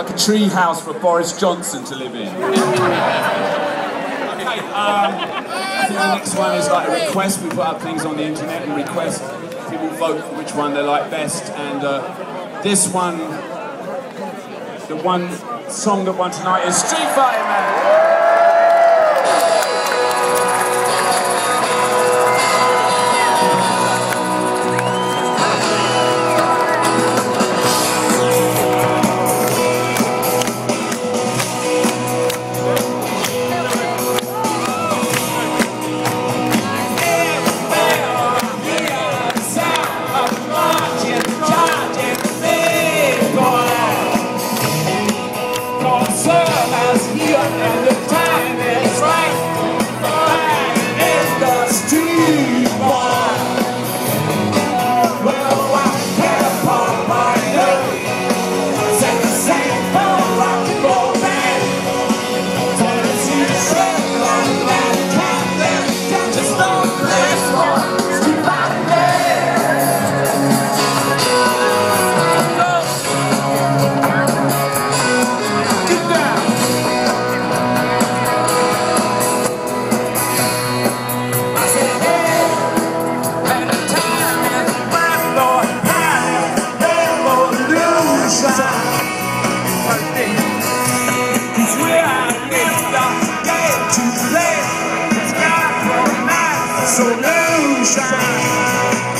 Like a tree house for Boris Johnson to live in. okay, um, I think the next one is like a request. We put up things on the internet and request people vote for which one they like best. And uh, this one, the one song that won tonight is Street Fighting Man. Solution.